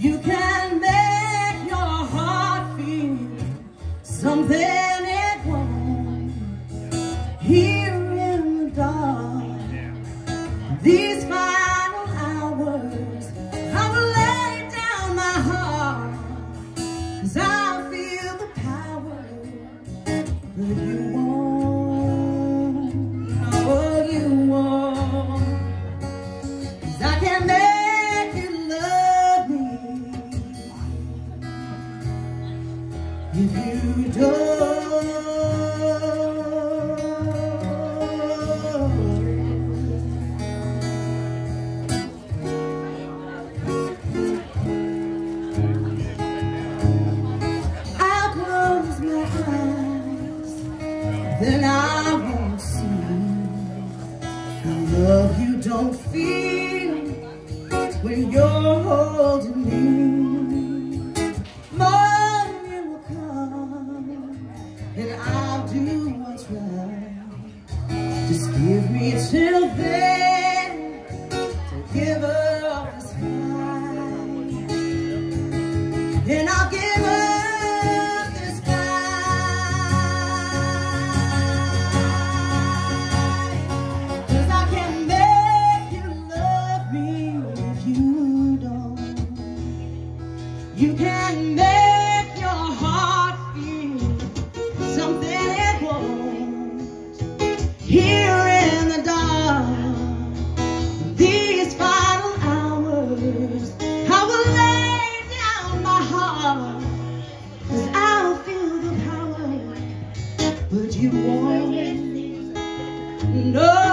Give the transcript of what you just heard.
You can make your heart feel something it won't. Here in the dark, these final hours, I will lay down my heart, cause I feel the power of you. If you don't. I'll close my eyes, then I won't see the love you don't feel when you're holding me. I'll do what's right. Just give me till then to give up No,